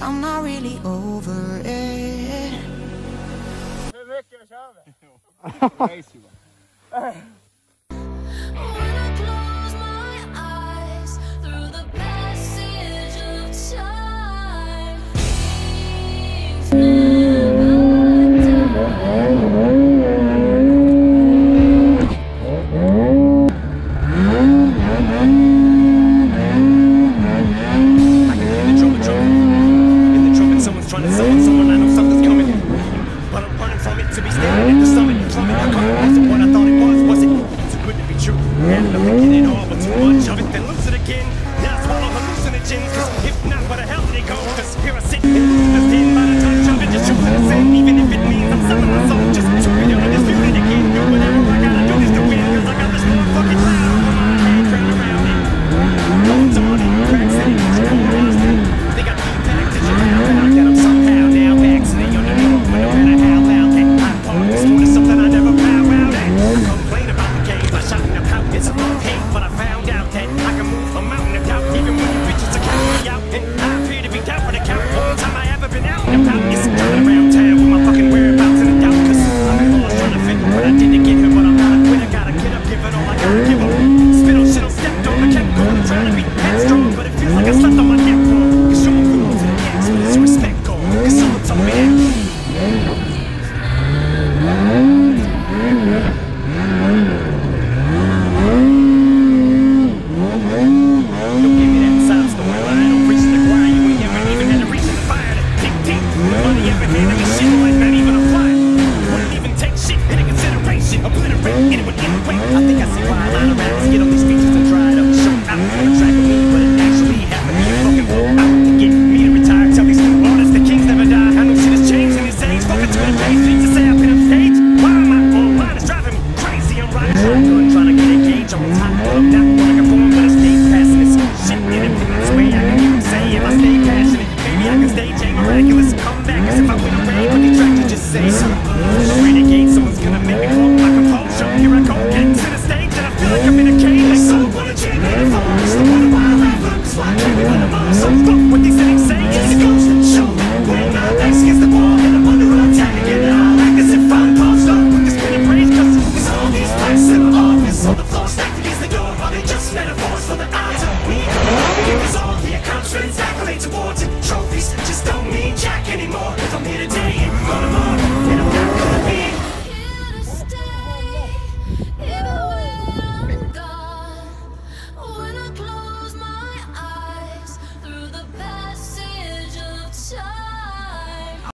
I'm not really over it. summit. Drumming, I can't was it what I thought it was. Was it too good to be true? And I'm thinking it all, but too much of it. Then lose it again. Now I swallow hallucinogens. Cause if not, where the hell did it go? Cause here I Obliterate anyone anyway. I think I see why a lot of rappers get on these features and try to show out on the track with me, but it actually happened. You fucking pull out to get me to retire. Tell these new artists the kings never die. I know shit has changed in this age. Fucking to the page. Need to say I've been upstage. Why am I online? It's driving me crazy. I'm riding shotgun trying to get a gauge on top, but I'm not what I can form, but I stay passing this shit in a this way. I can even say if I stay passionate, maybe I can stage a miraculous comeback. Cause if I win a raid with these tracks, just say,